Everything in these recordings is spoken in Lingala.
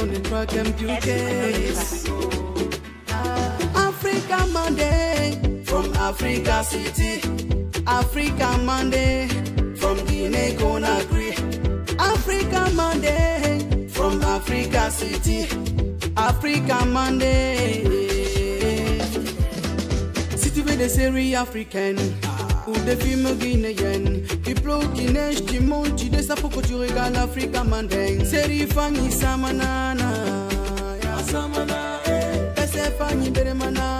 on the ah, Africa Monday from Africa City. Africa Monday from Guinea Conakry. Africa Monday from Africa City. Africa Monday. City where they say re African de film guinéenne qui pleut, qui neige, qui monte, qui descend que tu regardes l'Afrique à Série famille Samanana. Samanana. Pese eh. eh, famille Beremana.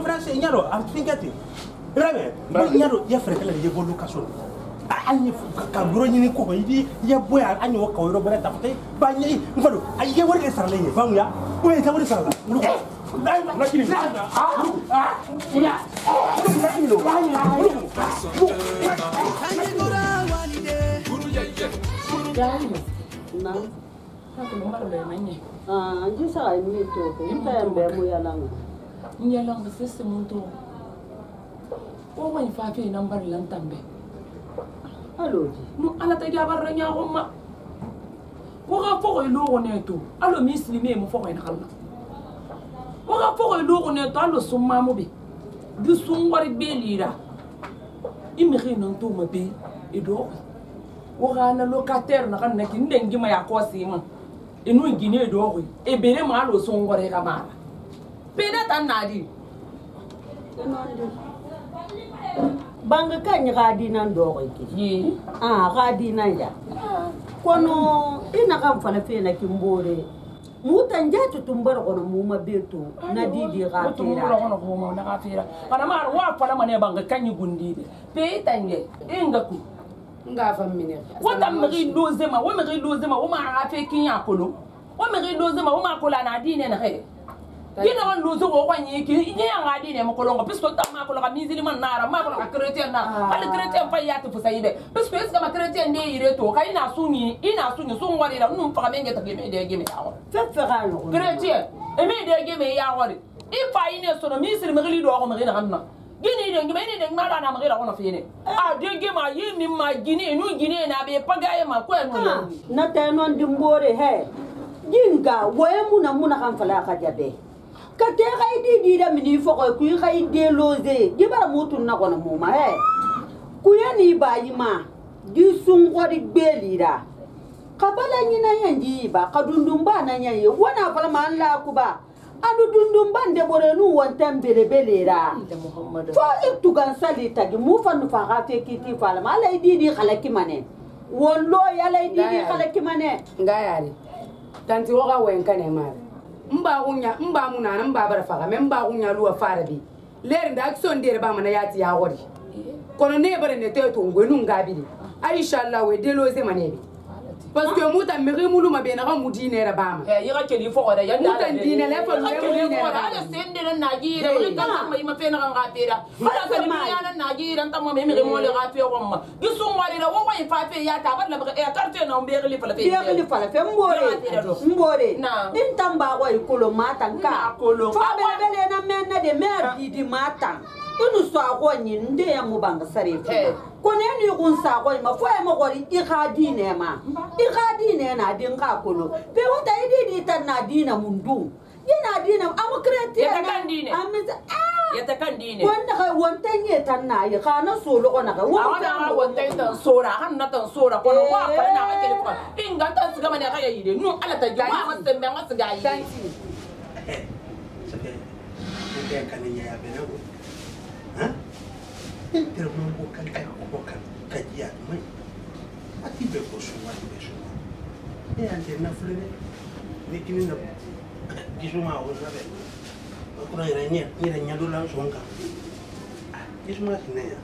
conférence ɲadɔ a finkɛ ten i b'a mɛn ko ɲadɔ i ye fɛrɛkɛla de ye bɔ location an ka yɔrɔ ɲini kɔkɔ i ye bɔ yan an y'o ka yɔrɔ wɛrɛ ta fɔtɛ ba ɲɛ n fa don a ye wari de sarala ye faamu ya ou bien i ka wari sarala muru kɔ lakini na Ah, jisa ini tu, kita yang bermuya langan. ngiyalangu sese muntu woman fafe nan bar lantan be aloji nu ala ta ga bar ranya gomma wo ga fogo ilo go ne to alo mi silime mo fogo ina kala wo ga fogo ilo go ne to alo summa mo be du sungwar be lira imi ge non to ma be ido wo ga na locataire na kan na kin dengi ma ya ko sima inu ngine ido go e bere ma alo sungwar ga mara pina tan nadi banga kany gadinan doxoyke a gadinan ya kono i e naxan fana fena kimboore mutan jatu tumbar kono muma beto na didi ga tira ko kono muma na ga tira kana mar wa fala mane banga kanyi gundi de pe e tange inga e ku nga fam mine ko tam mari dozema wo mari dozema wo ma ga fe kinya kolo wo mari dozema wo ma kola na dine na he kina man luzu wo kwa nyiki inye yanga di ne mukolongo pisko ta ma koloka mizili man nara ah. ma koloka chrétien na kali chrétien fa yati fusa ide pisko eska ma chrétien de ire to kai na suni ina suni sun wari la num fa menge ta geme de geme awo fa fa ga no chrétien e me de geme ya wari i fa ine sono misiri mgili do ko mgina hanna gini de geme ine de ngala na mgila kono fine eh. a ah, de geme yi mi ma gini nu gini ah, na be paga e ma ko no na ta non dimbore he jinga wo e muna muna kan fala ka jabe ka kai di di diida mini i fogo ye kui ka i dee looze di bara muu tun na kɔni muuma he kuye ni i baayima di sunkɔri gbee liira ka bala ɲina ɲɛ di ba ka dundunba na ɲɛ ye wo na falama an laakuba andu dundunba n deborenu wɔntɛn belebeleera fo i tugansali tagi mu fa nufa fa fe kiti falama di di diidi halaki manɛ wonlooyi ya ala di di halaki manɛ nga yaari tanti wo ka wɛn kanɛ mba kunya mba munana mba bara faga me mba kunya luwa fara bi ler da akson dere ba mana yati ya gori eh. kono ne bare ne to to ngwenu ngabiri aisha allah we delo ze manebe parce que muta miri mulu ma bena ga mudine ra bama eh yira ke li fo ora ya da muta dine le fo le mudine ra ala sende na nagira eh. ri ka ma ima pena ga ngapira ala ka ma ya na nagira nta mo me miri mo le ga eh. pe ko ma gisu mo le wo wo ifa pe ya ta ba la ba e eh, karte na mbe li fala pe be li fala pe mbore mbore din tamba wa ikolo mata nka akolo fa be be le na men na de mer ah. di di mata inu swago ni nde ya mubanga sarefu kone ni kun swago ni ma fo ya magori i ka dine ma i ka dine na din ka kolo pe wata i dini ta na dina mundu i na dina amu kreti ya kan dine amisa yata kan dine wanda ka wanta ye tan na ye ka na so lo na ka wanda ka wanta ta sora han na tan sora ko na wa pa na ka kele ko inga ta siga mane ka ya yide nu ala ta ja ma ma sembe ma siga yi thank you intervient bokan kaka bokan kajiat mai ati be ko suwa be suwa e ante na fulene ne kini na gisuma o na be ko kuna iranya iranya do lan songa gisuma sinaya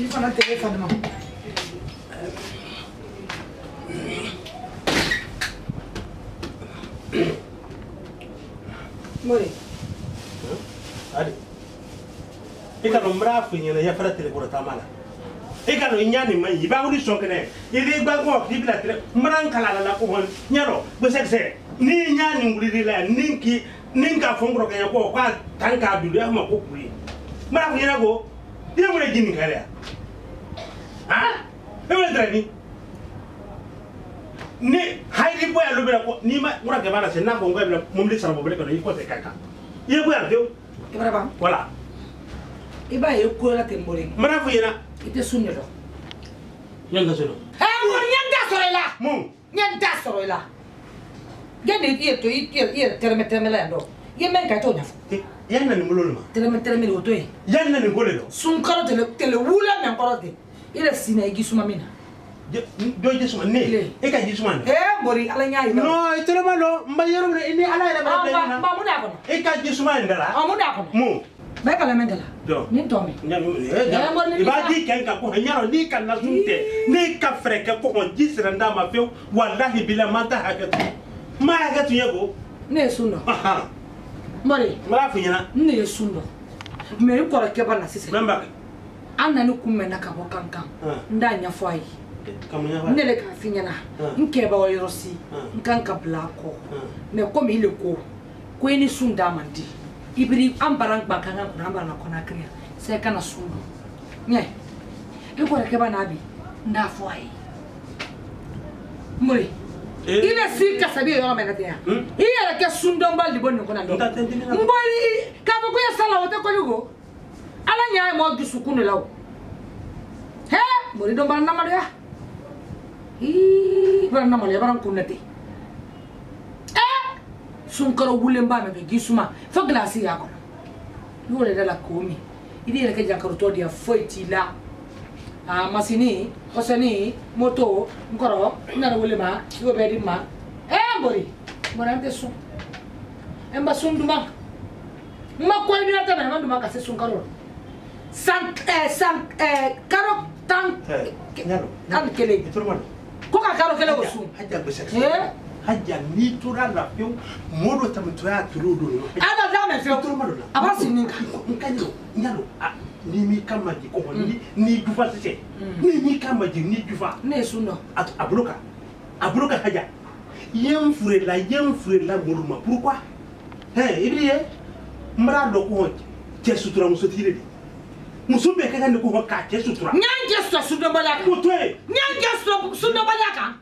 Ini fana tele fadma. more ade ikano mrafu nyene ya fara tele borota mala ikano nyani man yiba wuri sonkene ili gbango ibila tele mran kala la ko hon nyaro gbesekse ni nyani nguriri la ninki ninka fongro kanya ko kwa tanka dulu ya ma ko kuri mrafu nyene go dia mure jini kala ha ewe drani ni hayri boya lo bela ko ni ma mura ke bana se na ko ngai mo mli sara mo bele ko ni ko te kaka ye boya deu ke bara ba wala iba e ye ko la e te mbole mara fu yena ite sunne do yanga solo ha e mo nyanga solo la mo nyanga solo la gende ye to ye ye terme terme la ndo ye men ka to nyafu yanna ni mulolo ma terme terme lo to ye yanna ni gole do sun karo tele tele wula men karo de ile sina igi suma mina dɔ jisuma ne e ka jisuma ne. ee mori ala y'a yira. non i tɛnɛ ma dɔn n ba yɔrɔ min na ni ala yɛrɛ b'a bila ɲina. mun y'a kɔnɔ. e ka jisuma nin da la. ɔ mun y'a kɔnɔ. mun. bɛɛ kalan bɛ da la. nin tɔ min. i b'a di kɛ ka kɔn yarɔ n'i ka nasun tɛ n'i ka fɛɛrɛ kɛ kɔkɔ ji siran d'a ma fiyewu walahi bi la n ma taa hakɛ to n ma hakɛ to n ye ko. ne ye sun dɔn. mori. n b'a f'i ɲɛna. n de ye sun dɔn mɛ n kɔrɔkɛ ba na sisan. an nani kun mɛnna ka bɔ kankan ah. n t'a ɲɛfɔ a ye. ne le k'a fi ɲɛna n kɛbagaw yɔrɔ si n kan ka bila a kɔ mɛ komi i le ko ko i ni sun d'a man di ibiri an bara gba kan kan kunna an bara na kɔnakiri yan sɛ kana sun do ɲɛ i kɔrɔkɛ ba n'a bi n t'a fɔ a ye mori e? i bɛ si kasabi ye yɔrɔ min na ten yan hmm? i yɛrɛ kɛ sundɔnba libo nin kɔnɔ dɛ n bɔ i k'a fɔ ko i ye sala o tɛ kojugu ala ɲɛ ye mɔɔ dusukun de la o hɛ mori dɔnbara namadoya ibara namala ibara nkunnate sunkaro wulen b'a nɔfɛ k'i suma fo gilasi y'a kɔnɔ n'i y'o yɛrɛ la k'o min i b'i yɛrɛ kɛ jankarotɔ de ye foyi t'i la a masini kɔsɔni moto n kɔrɔ n nana wele ma i y'o bɛɛ di n ma ɛɛ bori bori an tɛ sun n ba sun duman n ma kɔli bi na tɛmɛ n ma duman ka se sunkaro la san ɛɛ eh, san ɛɛ eh, karo tan tan ni kelen. ko ka kalo kelen o sun hajja eh? n'i tora la pewu mɔɔ dɔ tɛmɛ tɔ y'a turu o don yɔrɔ fɛ. ala da mɛ fɛn turu ma dɔ la. a b'a sigi nin kan. n ka ɲi n y'a dɔn a n'i m'i ka maji kɔkɔ mm. ni n'i jufa tɛ mm. n'i m'i ka maji n'i jufa. ne ye sun dɔn. a bolo kan a bolo kan hajja i ye n fure la i ye n fure la mɔlu ma pourquoi. hɛn i b'i ye n b'a dɔn ko cɛ suturamusotigi de don. muso bɛɛ ka ka nin ko fɔ k'a cɛ sutura. n y'an cɛ sutura sunɔgɔbaliya kan. o to yen. n y'an cɛ sutura sunɔgɔbaliya kan.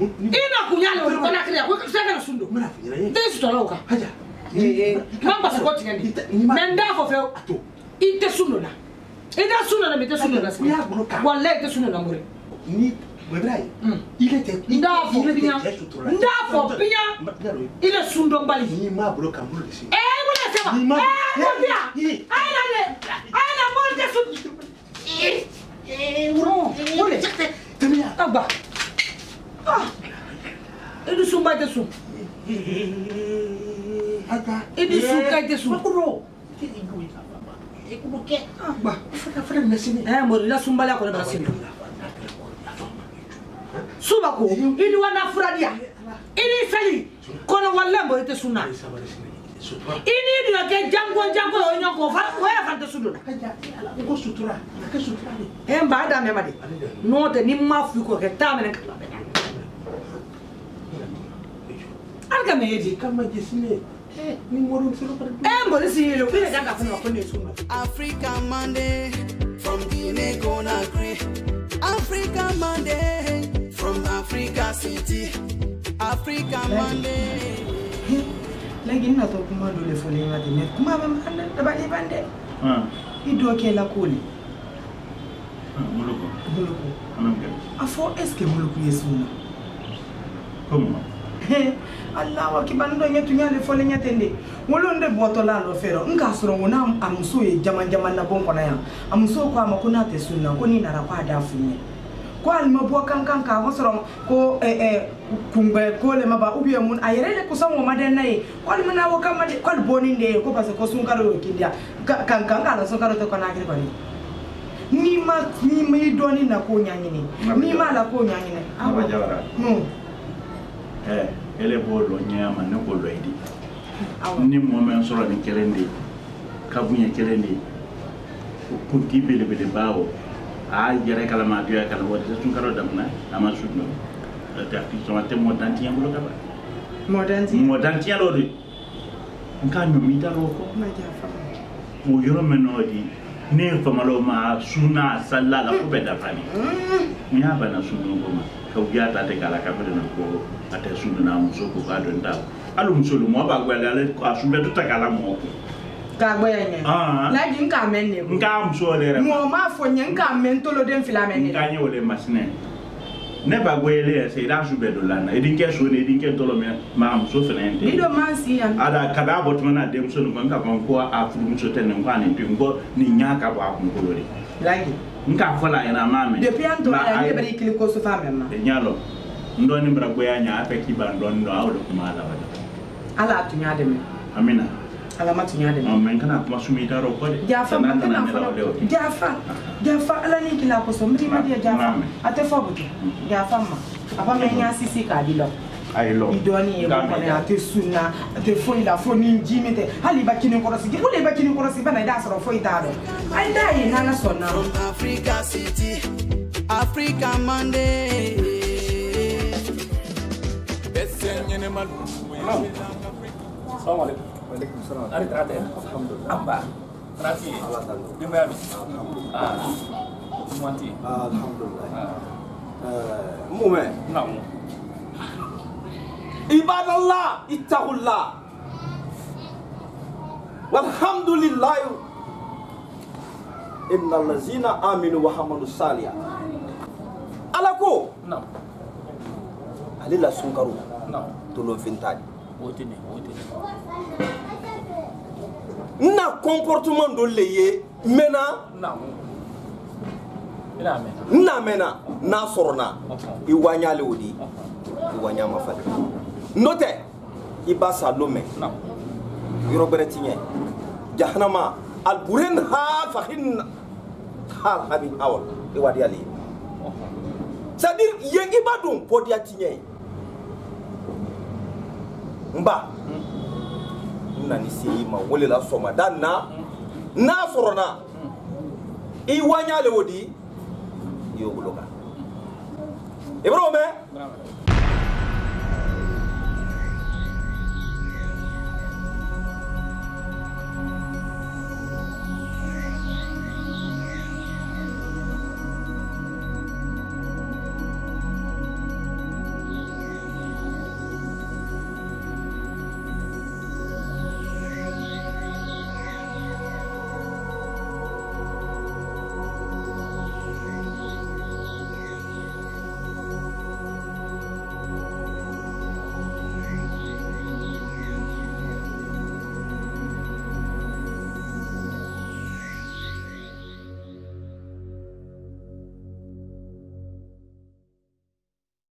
i na kun y'ale o ni kɔnɔkiri yan ko se ka na sun don. n bɛna f'i ɲɛna ye. den sutura o kan. haja. n ma basi ko tigɛ nin. mɛ n t'a fɔ fɛwu. a to. i tɛ sun don na. i tɛ sun don na mɛ i tɛ sun don na. n'i y'a bolo kan. walayi i tɛ sun don na mori. ni bɛbila ye. ile tɛ ile tɛ cɛ sutura la. n t'a fɔ piɲa. n t'a fɔ piɲa. ile sun dɔnbali. n'i m'a bolo kan n bolo de se. ɛɛ Nima. Eh, Ayana monte su. Eh, non. Ole. Temia. Eh. Aba. Ah. Edu sumba te su. Aba. Edu su kai te su. Makuro. Ekubuke. Aba. Fata fata mesini. Eh, mori ah, la sumba eh, la kona basini. Suba ko. Ini wana furadia. Ini sali. Kono walembo ite suna. Sabari sini. ini dia kɛ janko janko orang yang kau faham, kau yang faham tɛ su don na. ko sutura a kɛ sutura de. ɛ n b'a daminɛ n'o tɛ ni maaf juga f'i kɔ kɛ taa minɛ ka labɛn. di. sini ye. Eh. Eh, Africa Monday from Guinea Conakry. Africa Monday from Africa City. Africa eh. Monday. lagi ina to kuma dole fole ma te ne kuma ban ban da ba ban de ah ido ke la koli muluko muluko anam ke afo eske muluko yesu na comment ala wa kibani dɔ ɲɛ tun y'ale fɔlen ɲɛ ten de wolon de bɔtɔla a nɔfɛ rɔ n k'a sɔrɔ n ko n'a muso ye jama jama nabɔ n kɔnɔ yan a muso ko a ma ko n'a tɛ sun na ko n'i nana k'a d'a fu ɲɛ ko alimabɔ kankan kan ko sɔrɔ ko kunbɛ ko le maba ubiyɛn mun a yɛrɛ le kusɔn o ma dɛ n'a ye walima n'a ko kama de kɔli bɔnin de ye ko parce que ko sunkalo y'o kindiya kan kan k'a la sunkalo tɛ kɔnɔ hakili kɔni n'i ma n'i ma i dɔɔnin na k'o ɲaɲini n'i m'a la k'o ɲaɲini. maba jawara ɛɛ ele b'o lɔ ɲɛya ma ne ko lɔ i di ni mɔgɔ min sɔrɔ nin kelen de ye ka bonya kelen de ye o kuntigi belebeleba o. a yɛrɛ kalama a duya kalama o tɛ sun kalo damina a ma sun dɔn o tɛ a ti sɔn a tɛ mɔ dantiya bolo ka ban mɔ dantiya mɔ dantiya dɔ de nka ɲɔmi da dɔ kɔ o yɔrɔ min nɔ di ne ye famalaw ma suna n'a la ko bɛɛ dafa ne n y'a bana sun dɔn ko ma ka u y'a ta ten k'a la ka fɛn ko a tɛ sun dɔn a muso ko k'a dɔn t'a la hali muso lu mɔ b'a gwɛlɛya ale a sun bɛɛ to ta k'a la mɔ kagbe yenye ah. la ji nka men ne nka muso le re mo ma fo nye nka men to lo den fila men ne nka nye ole masine ne ba gwe ele se ira ju be do la na edi ke so ne edi ke to lo me ma muso fene nte ido man si ya ada ka ba bot mana de muso no nka kon ko a furu muso te ne nka ne pe ngo ni nya ka ba kun ko re la ji nka fo la ina ma me depuis an to la ne ba ni kili ko so fa me ma e nyalo ndoni mbra gwe anya ape ki ba ndon do awlo kuma ala wala ala tunya de me amina alama tun y'a dɛmɛ mɛ n kana kuma sumi i t'a dɔn o kɔ dɛ jafa n tɛna fana jafa jafa ala ni kila kosɔn n t'i ma diya jafa a tɛ fɔ o jafa ma a b'a mɛn n y'a sisi k'a di la i dɔɔni ye mɔgɔ kɔnɔ a tɛ sun na a tɛ foyi la fo ni ji min tɛ hali i ba kini kɔrɔsi o de i ba kini kɔrɔsi bana i t'a sɔrɔ foyi t'a dɔn a ye t'a ye n'ala sɔnna. Africa City Africa Monday. bɛɛ ɲɛnɛma don. salamu Waalaikum salam. Ada terata ya? Alhamdulillah. Apa? Terati. Allah taala. Jumpa habis. Alhamdulillah. Ah. Muanti. Alhamdulillah. Ah. Mume. Naam. Ibadallah, ittaqullah. Walhamdulillah. Innal ladzina aminu wa hamalus saliyat. Alako. Naam. Alila sunkaru. Naam. Tulun fintani. n na comportement dɔ le ye n mɛnna n na mɛnna n'a sɔrɔna i waɲale o di i waɲa ma fali n'o tɛ i b'a sa lo mɛn yɔrɔ bɛrɛ ti ɲɛ jahanama alburen ha fahin ha habin awal i wadiyale c'est à dire yen i b'a dɔn bɔdiya ti ɲɛ ye n ba n nani se i ma welela sɔmada na n'a sɔrɔna i waɲa le o di i y'o bolo kan i bɛ o mɛn